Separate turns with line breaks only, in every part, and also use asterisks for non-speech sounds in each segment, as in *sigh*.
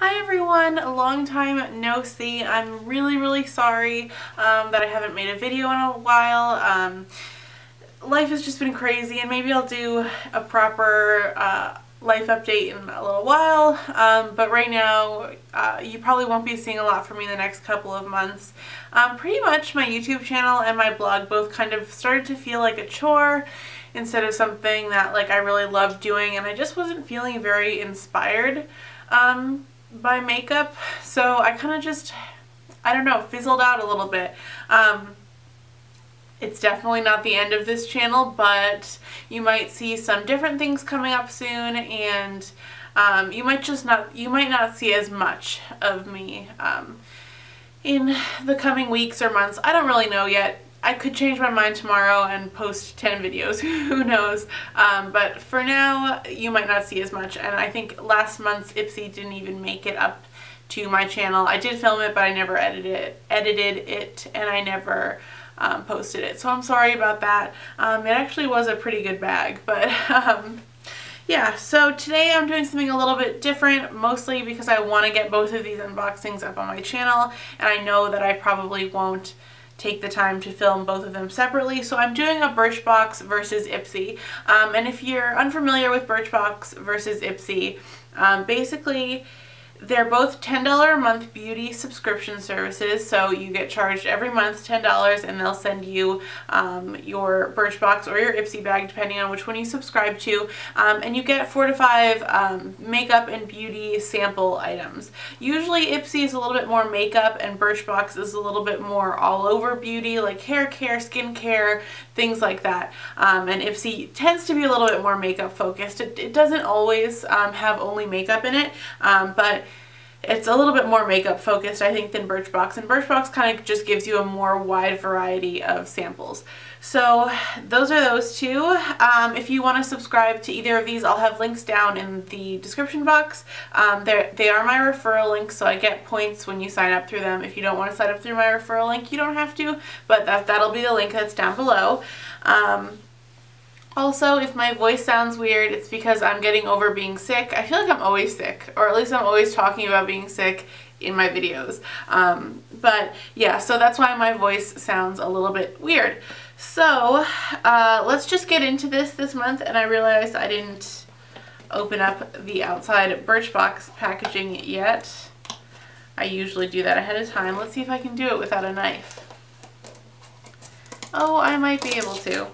Hi everyone, a long time no see. I'm really really sorry um, that I haven't made a video in a while. Um, life has just been crazy and maybe I'll do a proper uh, life update in a little while um, but right now uh, you probably won't be seeing a lot from me in the next couple of months. Um, pretty much my YouTube channel and my blog both kind of started to feel like a chore instead of something that like I really loved doing and I just wasn't feeling very inspired by makeup. So I kind of just, I don't know, fizzled out a little bit. Um, it's definitely not the end of this channel, but you might see some different things coming up soon and um, you might just not, you might not see as much of me um, in the coming weeks or months. I don't really know yet. I could change my mind tomorrow and post 10 videos, *laughs* who knows. Um, but for now, you might not see as much. And I think last month's Ipsy didn't even make it up to my channel. I did film it, but I never edited it, edited it and I never um, posted it. So I'm sorry about that. Um, it actually was a pretty good bag, *laughs* but um, yeah, so today I'm doing something a little bit different, mostly because I want to get both of these unboxings up on my channel, and I know that I probably won't take the time to film both of them separately. So I'm doing a Birchbox versus Ipsy. Um, and if you're unfamiliar with Birchbox versus Ipsy, um, basically they're both $10 a month beauty subscription services, so you get charged every month $10 and they'll send you um, your Birchbox or your Ipsy bag depending on which one you subscribe to um, and you get four to five um, makeup and beauty sample items. Usually Ipsy is a little bit more makeup and Birchbox is a little bit more all over beauty like hair care, skin care, things like that. Um, and Ipsy tends to be a little bit more makeup focused. It, it doesn't always um, have only makeup in it, um, but it's a little bit more makeup focused, I think, than Birchbox. And Birchbox kind of just gives you a more wide variety of samples. So those are those two. Um, if you want to subscribe to either of these, I'll have links down in the description box. Um, they are my referral links, so I get points when you sign up through them. If you don't want to sign up through my referral link, you don't have to, but that, that'll be the link that's down below. Um, also, if my voice sounds weird, it's because I'm getting over being sick. I feel like I'm always sick, or at least I'm always talking about being sick in my videos. Um, but yeah, so that's why my voice sounds a little bit weird. So uh, let's just get into this this month, and I realized I didn't open up the outside Birchbox packaging yet. I usually do that ahead of time. Let's see if I can do it without a knife. Oh, I might be able to.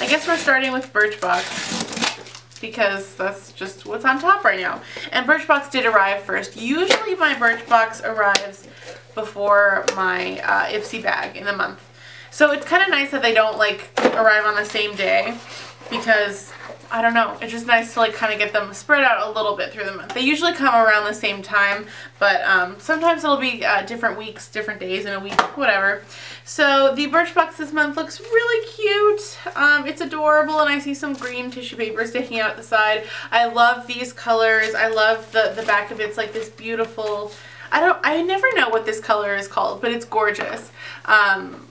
I guess we're starting with Birchbox because that's just what's on top right now. And Birchbox did arrive first. Usually my Birchbox arrives before my uh, Ipsy bag in a month. So it's kind of nice that they don't like arrive on the same day because I don't know. It's just nice to like kind of get them spread out a little bit through the month. They usually come around the same time, but um, sometimes it'll be uh, different weeks, different days in a week, whatever. So the Birchbox this month looks really cute. Um, it's adorable and I see some green tissue paper sticking out the side. I love these colors. I love the, the back of it's like this beautiful, I don't, I never know what this color is called, but it's gorgeous. Um,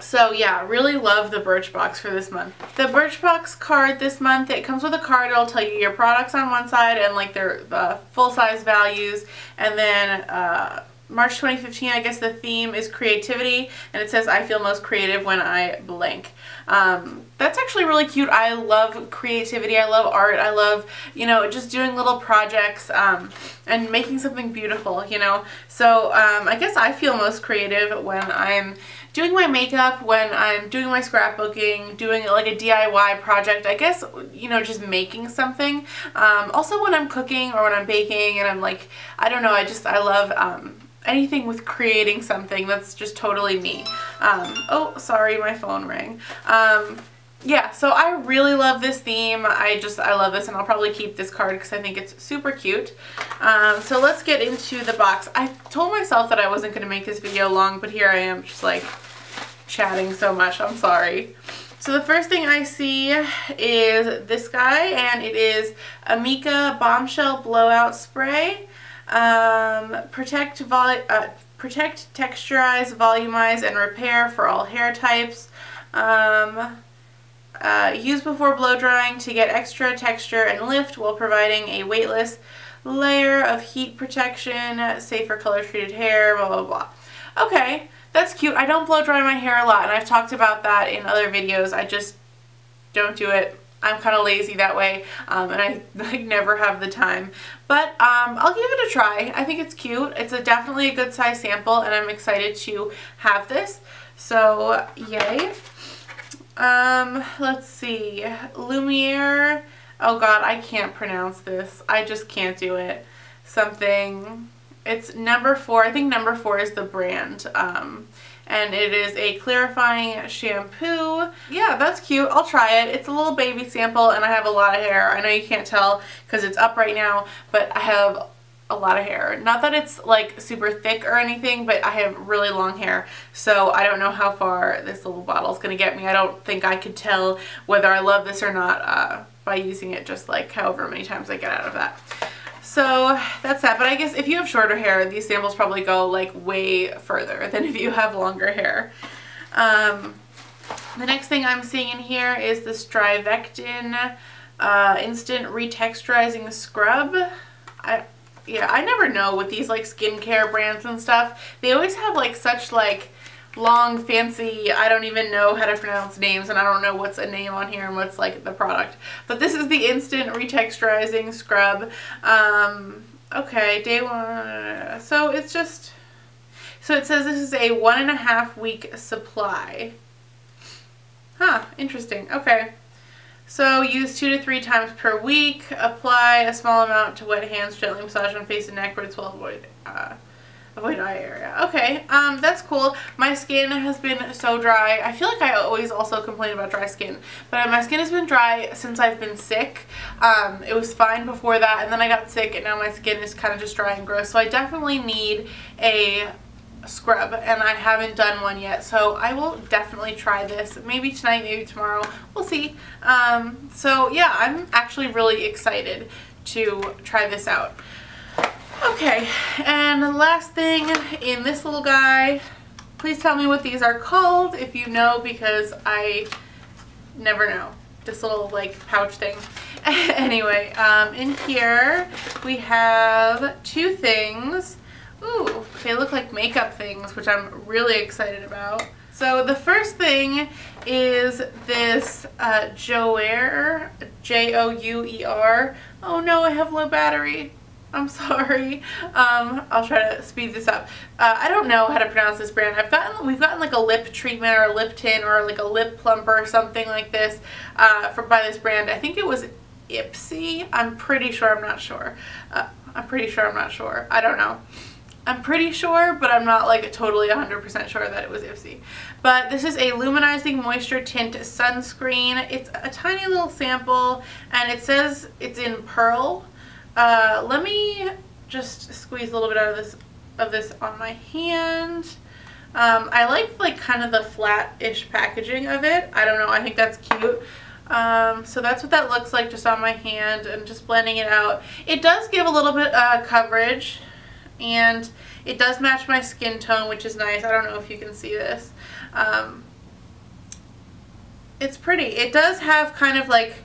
so yeah, really love the Birchbox for this month. The Birchbox card this month, it comes with a card. It'll tell you your products on one side and like their uh, full-size values. And then uh, March 2015, I guess the theme is creativity. And it says, I feel most creative when I blank. Um, that's actually really cute. I love creativity. I love art. I love, you know, just doing little projects um, and making something beautiful, you know. So um, I guess I feel most creative when I'm doing my makeup, when I'm doing my scrapbooking, doing like a DIY project, I guess, you know, just making something. Um, also when I'm cooking or when I'm baking and I'm like, I don't know, I just, I love um, anything with creating something. That's just totally me. Um, oh, sorry, my phone rang. Um, yeah, so I really love this theme. I just, I love this and I'll probably keep this card because I think it's super cute. Um, so let's get into the box. I told myself that I wasn't going to make this video long, but here I am just like chatting so much. I'm sorry. So the first thing I see is this guy, and it is Amika Bombshell Blowout Spray. Um, protect, uh, protect, texturize, volumize, and repair for all hair types. Um, uh, use before blow drying to get extra texture and lift while providing a weightless layer of heat protection, safer color treated hair, blah, blah, blah. Okay, that's cute. I don't blow dry my hair a lot, and I've talked about that in other videos. I just don't do it. I'm kind of lazy that way, um, and I *laughs* like never have the time. But um, I'll give it a try. I think it's cute. It's a definitely a good size sample, and I'm excited to have this. So, yay. Um, let's see. Lumiere. Oh god, I can't pronounce this. I just can't do it. Something. It's number four. I think number four is the brand. Um, and it is a clarifying shampoo. Yeah, that's cute. I'll try it. It's a little baby sample and I have a lot of hair. I know you can't tell because it's up right now, but I have a lot of hair. Not that it's like super thick or anything, but I have really long hair. So I don't know how far this little bottle is going to get me. I don't think I could tell whether I love this or not uh, by using it just like however many times I get out of that. So that's that. But I guess if you have shorter hair, these samples probably go like way further than if you have longer hair. Um, the next thing I'm seeing in here is the Strivectin uh, Instant Retexturizing Scrub. I, yeah, I never know with these like skincare brands and stuff. They always have like such like long fancy I don't even know how to pronounce names and I don't know what's a name on here and what's like the product. But this is the instant retexturizing scrub. Um okay day one. So it's just so it says this is a one and a half week supply. Huh interesting. Okay. So use two to three times per week. Apply a small amount to wet hands gently massage on face and neck rinse well avoid uh, Avoid eye area. Okay, um, that's cool. My skin has been so dry. I feel like I always also complain about dry skin, but my skin has been dry since I've been sick. Um, it was fine before that, and then I got sick, and now my skin is kind of just dry and gross. So I definitely need a scrub and I haven't done one yet so I will definitely try this maybe tonight maybe tomorrow we'll see um, so yeah I'm actually really excited to try this out Okay, and the last thing in this little guy, please tell me what these are called if you know because I never know. This little like pouch thing. *laughs* anyway, um, in here we have two things. Ooh, they look like makeup things, which I'm really excited about. So the first thing is this uh, Jouer, J-O-U-E-R. Oh no, I have low battery. I'm sorry. Um, I'll try to speed this up. Uh, I don't know how to pronounce this brand. I've gotten we've gotten like a lip treatment or a lip tint or like a lip plumper or something like this uh, from by this brand. I think it was Ipsy. I'm pretty sure. I'm not sure. Uh, I'm pretty sure. I'm not sure. I don't know. I'm pretty sure, but I'm not like totally 100% sure that it was Ipsy. But this is a Luminizing Moisture Tint Sunscreen. It's a tiny little sample, and it says it's in Pearl. Uh, let me just squeeze a little bit out of this of this on my hand. Um, I like like kind of the flat-ish packaging of it. I don't know. I think that's cute. Um, so that's what that looks like just on my hand and just blending it out. It does give a little bit uh, coverage and it does match my skin tone which is nice. I don't know if you can see this. Um, it's pretty. It does have kind of like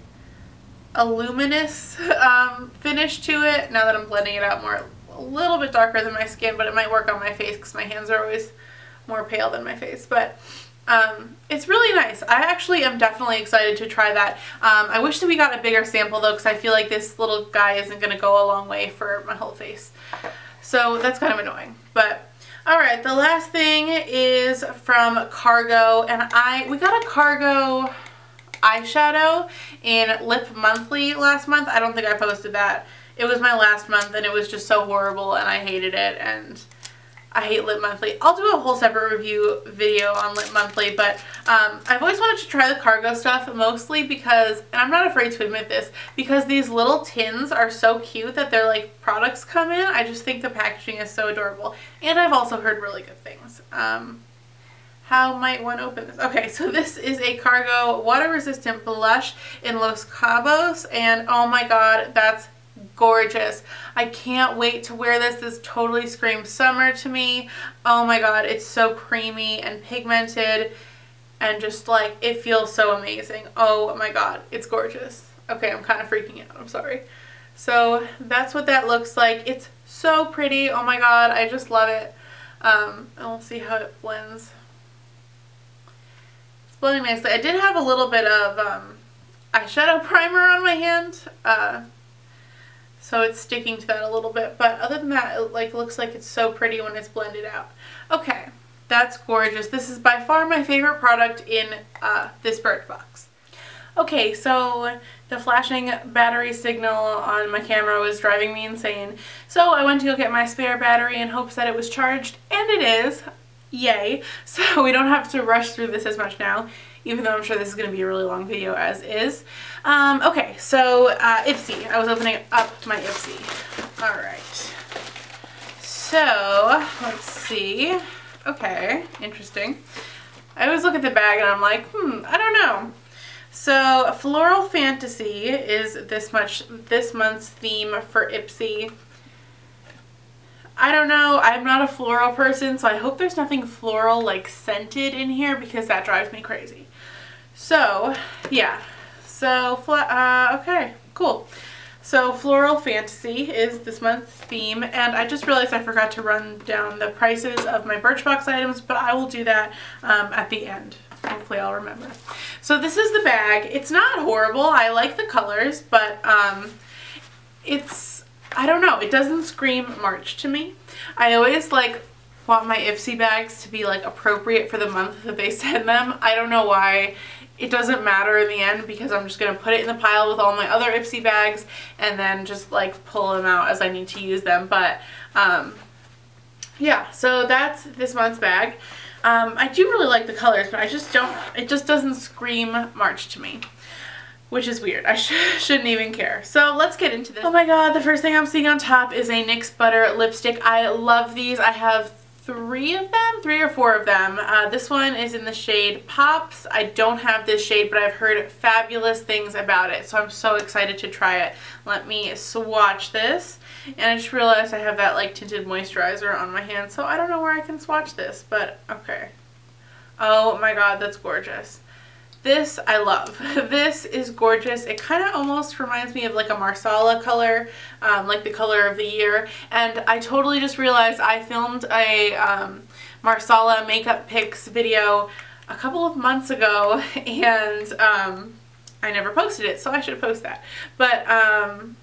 a luminous *laughs* um, finish to it now that I'm blending it out more a little bit darker than my skin but it might work on my face because my hands are always more pale than my face but um, it's really nice. I actually am definitely excited to try that. Um, I wish that we got a bigger sample though because I feel like this little guy isn't going to go a long way for my whole face. So that's kind of annoying. But alright, the last thing is from Cargo and I we got a Cargo eyeshadow in Lip Monthly last month. I don't think I posted that. It was my last month and it was just so horrible and I hated it and I hate Lip Monthly. I'll do a whole separate review video on Lip Monthly, but um, I've always wanted to try the cargo stuff mostly because, and I'm not afraid to admit this, because these little tins are so cute that they're like products come in. I just think the packaging is so adorable. And I've also heard really good things. Um, how might one open this? Okay, so this is a Cargo water resistant blush in Los Cabos and oh my god, that's gorgeous. I can't wait to wear this. This totally screams summer to me. Oh my god, it's so creamy and pigmented and just like, it feels so amazing. Oh my god, it's gorgeous. Okay, I'm kind of freaking out. I'm sorry. So that's what that looks like. It's so pretty. Oh my god, I just love it. Um, and we'll see how it blends. Blending nicely. I did have a little bit of um, eyeshadow primer on my hand. Uh, so it's sticking to that a little bit. But other than that, it like looks like it's so pretty when it's blended out. Okay, that's gorgeous. This is by far my favorite product in uh, this Birchbox. Okay, so the flashing battery signal on my camera was driving me insane. So I went to go get my spare battery in hopes that it was charged, and it is. Yay. *laughs* So we don't have to rush through this as much now, even though I'm sure this is going to be a really long video as is. Um, okay, so uh, Ipsy. I was opening up my Ipsy. Alright. So, let's see. Okay, interesting. I always look at the bag and I'm like, hmm, I don't know. So, Floral Fantasy is this much this month's theme for Ipsy. I don't know. I'm not a floral person, so I hope there's nothing floral like scented in here because that drives me crazy. So, yeah. So, uh, okay, cool. So, Floral Fantasy is this month's theme, and I just realized I forgot to run down the prices of my Birchbox items, but I will do that um, at the end. Hopefully I'll remember. So this is the bag. It's not horrible. I like the colors, but um, it's, I don't know, it doesn't scream March to me. I always like want my Ipsy bags to be like appropriate for the month that they *laughs* send them. I don't know why it doesn't matter in the end because I'm just going to put it in the pile with all my other Ipsy bags and then just like pull them out as I need to use them. But um, yeah, so that's this month's bag. Um, I do really like the colors, but I just don't, it just doesn't scream March to me. Which is weird. I sh *laughs* shouldn't even care. So let's get into this. Oh my god, the first thing I'm seeing on top is a NYX Butter lipstick. I love these. I have three of them, three or four of them. Uh, this one is in the shade Pops. I don't have this shade, but I've heard fabulous things about it, so I'm so excited to try it. Let me swatch this. And I just realized I have that like tinted moisturizer on my hand, so I don't know where I can swatch this, but okay. Oh my god, that's gorgeous. This I love. *laughs* This is gorgeous. It kind of almost reminds me of like a Marsala color, um, like the color of the year. And I totally just realized I filmed a um, Marsala makeup picks video a couple of months ago *laughs* and um, I never posted it, so I should post that. But um,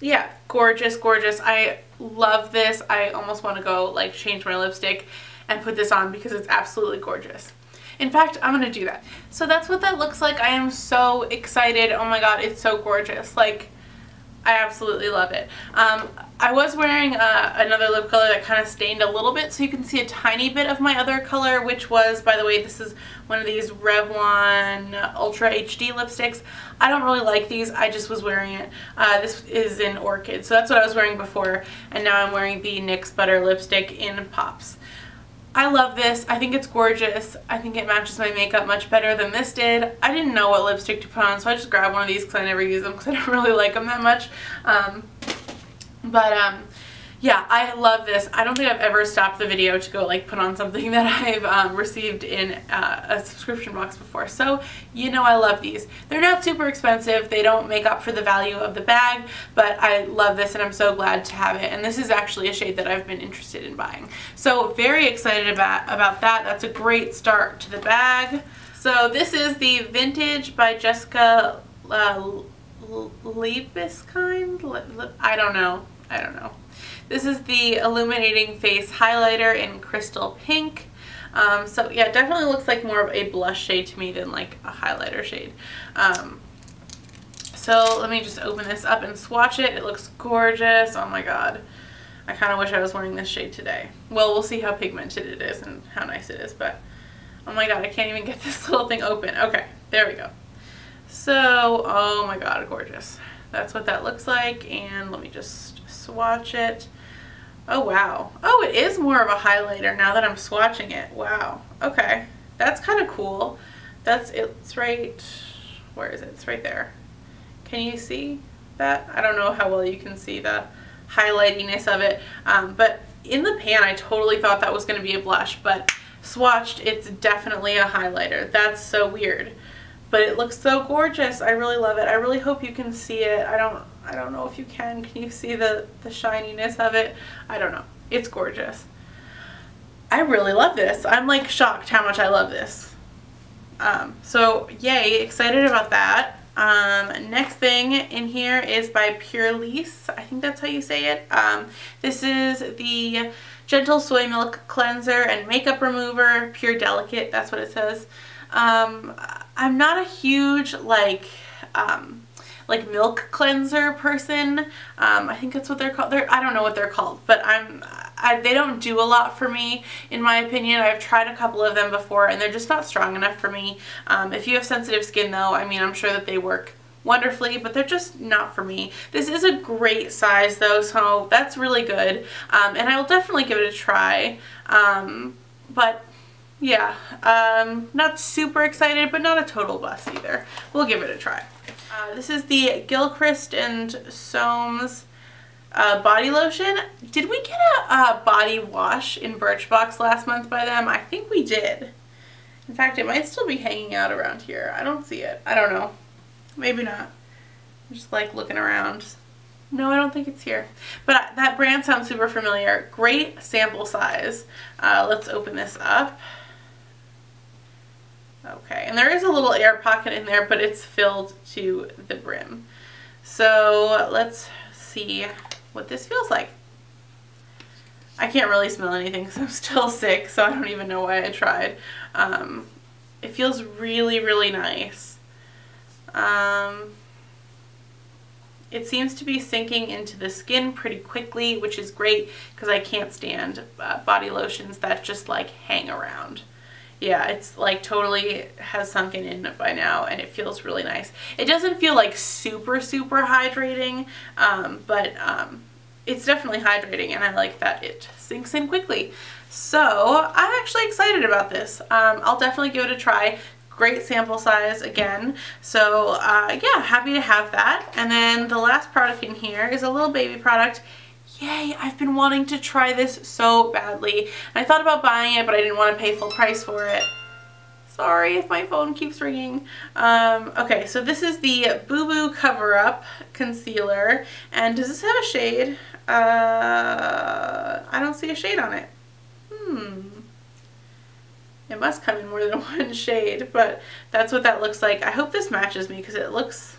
yeah, gorgeous, gorgeous. I love this. I almost want to go like change my lipstick and put this on because it's absolutely gorgeous. In fact, I'm going to do that. So that's what that looks like. I am so excited. Oh my god, it's so gorgeous. Like, I absolutely love it. Um, I was wearing uh, another lip color that kind of stained a little bit, so you can see a tiny bit of my other color, which was, by the way, this is one of these Revlon Ultra HD lipsticks. I don't really like these, I just was wearing it. Uh, this is in Orchid, so that's what I was wearing before, and now I'm wearing the NYX Butter lipstick in Pops. I love this. I think it's gorgeous. I think it matches my makeup much better than this did. I didn't know what lipstick to put on, so I just grabbed one of these because I never use them because I don't *laughs* really like them that much. Um, but um, yeah, I love this. I don't think I've ever stopped the video to go like put on something *laughs* that I've um, received in uh, a subscription box before. So, you know I love these. They're not super expensive. They don't make up for the value of the bag, but I love this and I'm so glad to have it. And this is actually a shade that I've been interested in buying. So very excited about, about that. That's a great start to the bag. So this is the Vintage by Jessica uh, Liebeskind? I don't know. I don't know. This is the Illuminating Face Highlighter in Crystal Pink. Um, so yeah, definitely looks like more of a blush shade to me than like a highlighter shade. Um, so let me just open this up and swatch it. It looks gorgeous. Oh my god. I kind of wish I was wearing this shade today. Well, we'll see how pigmented it is and how nice it is, but oh my god, I can't even get *laughs* this little thing open. Okay, there we go. So, oh my god, gorgeous. That's what that looks like, and let me just swatch it. Oh, wow. Oh, it is more of a highlighter now that I'm swatching it. Wow. Okay. That's kind of cool. That's, it's right, where is it? It's right there. Can you see that? I don't know how well you can see the highlightiness of it. Um, but in the pan, I totally thought that was going to be a blush, but swatched, it's definitely a highlighter. That's so weird. But it looks so gorgeous. I really love it. I really hope you can see it. I don't I don't know if you can. Can you see the, the shininess of it? I don't know. It's gorgeous. I really love this. I'm like shocked how much I love this. Um, so yay, excited about that. Um, next thing in here is by Purlisse. I think that's how you say it. Um, this is the Gentle Soy Milk Cleanser and Makeup Remover, Pure Delicate, that's what it says. Um, I'm not a huge like um, like milk cleanser person. Um, I think that's what they're called. They're, I don't know what they're called, but I'm I, they don't do a lot for me in my opinion. I've tried a couple of them before and they're just not strong enough for me. Um, if you have sensitive skin though, I mean I'm sure that they work wonderfully, but they're just not for me. This is a great size though, so that's really good. Um, and I will definitely give it a try. Um, but yeah, um, not super excited, but not a total bust either. We'll give it a try. Uh, this is the Gilchrist and Soames uh, body lotion. Did we get a, a, body wash in Birchbox last month by them? I think we did. In fact, it might still be hanging out around here. I don't see it. I don't know. Maybe not. I'm just like looking around. No, I don't think it's here. But that brand sounds super familiar. Great sample size. Uh, let's open this up. Okay, and there is a little air pocket in there, but it's filled to the brim. So let's see what this feels like. I can't really smell anything *laughs* because I'm still sick, so I don't even know why I tried. Um, it feels really, really nice. Um, it seems to be sinking into the skin pretty quickly, which is great because I can't stand uh, body lotions that just like hang around yeah, it's like totally has sunken in by now and it feels really nice. It doesn't feel like super, super hydrating, um, but um, it's definitely hydrating and I like that it sinks in quickly. So I'm actually excited about this. Um, I'll definitely give it a try. Great sample size again. So uh, yeah, happy to have that. And then the last product in here is a little baby product yay, I've been wanting to try this so badly. I thought about buying it, but I didn't want to pay full price for it. Sorry if my phone keeps ringing. Um, okay, so this is the Boo Boo Cover Up Concealer. And does this have a shade? Uh, I don't see a shade on it. Hmm. It must come in more than *laughs* one shade, but that's what that looks like. I hope this matches me because it looks,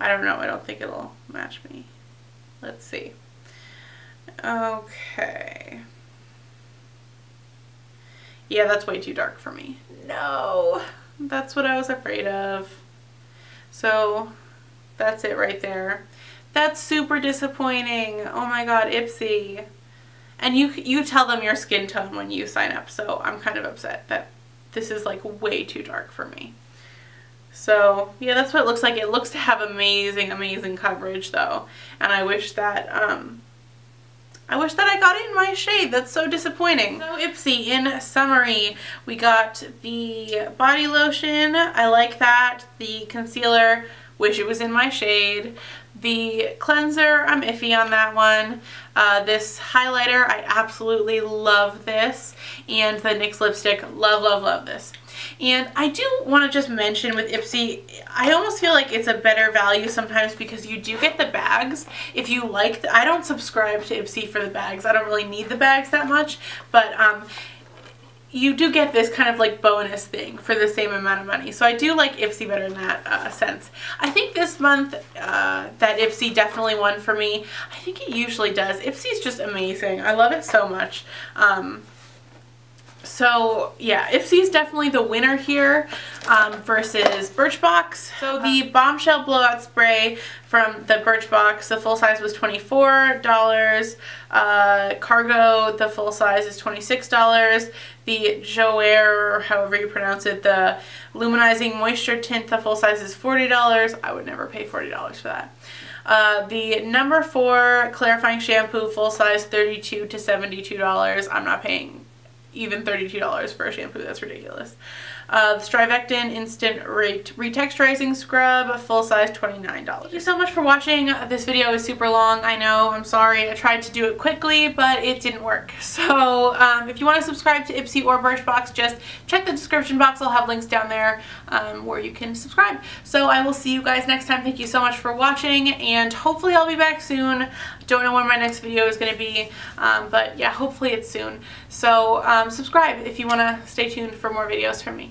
I don't know, I don't think it'll match me. Let's see. Okay. Yeah, that's way too dark for me. No, that's what I was afraid of. So that's it right there. That's super disappointing. Oh my god, Ipsy. And you you tell them your skin tone when you sign up, so I'm kind of upset that this is like way too dark for me. So yeah, that's what it looks like. It looks to have amazing, amazing coverage though. And I wish that um, I wish that I got in my shade. That's so disappointing. So Ipsy, in summary, we got the body lotion. I like that. The concealer, wish it was in my shade. The cleanser, I'm iffy on that one. Uh, this highlighter, I absolutely love this. And the NYX lipstick, love, love, love this. And I do want to just mention with Ipsy, I almost feel like it's a better value sometimes because you do get the bags. If you like, the, I don't subscribe to Ipsy for the bags. I don't really need the bags that much, but um, you do get this kind of like bonus thing for the same amount of money. So I do like Ipsy better in that uh, sense. I think this month uh, that Ipsy definitely won for me. I think it usually does. Ipsy is just amazing. I love it so much. Um, so yeah, Ipsy is definitely the winner here um, versus Birchbox. So the Bombshell Blowout Spray from the Birchbox, the full size was $24. Uh, Cargo, the full size is $26. The Joair, or however you pronounce it, the Luminizing Moisture Tint, the full size is $40. I would never pay $40 for that. Uh, the number four clarifying shampoo, full size, 32 to $72. I'm not paying even $32 for a shampoo. That's ridiculous. Of Strivectin Instant Retexturizing Scrub, full size $29. Thank you so much for watching. This video is super long, I know, I'm sorry. I tried to do it quickly, but it didn't work. *laughs* So um, if you want to subscribe to Ipsy or Birchbox, just check the description box. I'll have links down there um, where you can subscribe. So I will see you guys next time. Thank you so much for watching, and hopefully I'll be back soon. Don't know when my next video is going to be, um, but yeah, hopefully it's soon. So um, subscribe if you want to stay tuned for more videos from me.